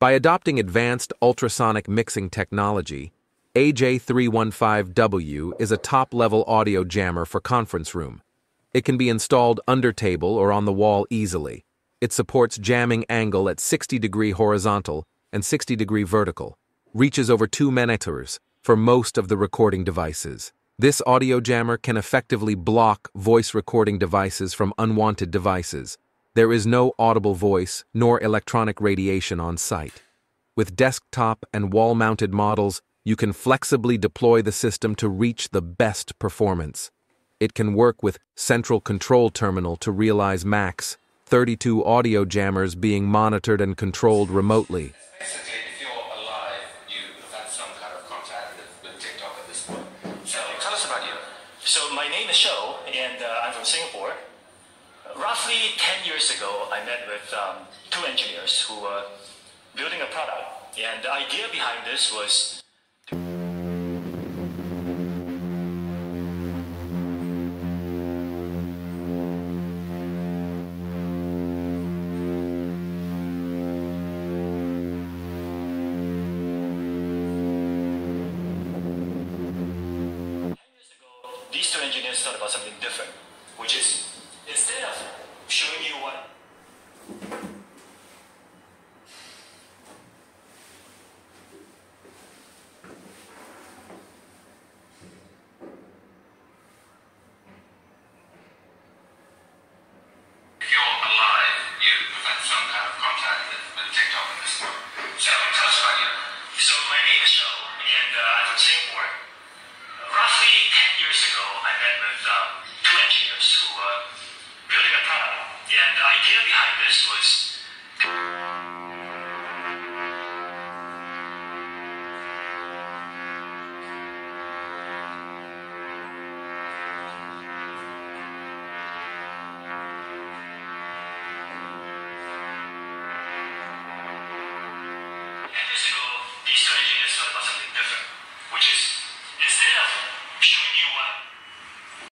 By adopting advanced ultrasonic mixing technology, AJ315W is a top-level audio jammer for conference room. It can be installed under table or on the wall easily. It supports jamming angle at 60 degree horizontal and 60 degree vertical, reaches over 2 meters for most of the recording devices. This audio jammer can effectively block voice recording devices from unwanted devices. There is no audible voice nor electronic radiation on site. With desktop and wall-mounted models, you can flexibly deploy the system to reach the best performance. It can work with central control terminal to realize max 32 audio jammers being monitored and controlled remotely. So tell us about you. So my name is Show, and uh, I'm from Singapore. Roughly 10 years ago, I met with um, two engineers who were building a product, and the idea behind this was these two engineers thought about something different, which is time with, with TikTok and this. So tell us about you. So my name is Joe, and uh, I'm from Singapore. Roughly 10 years ago, I met with um, two engineers who were building a product. And the idea behind this was different, which is instead of showing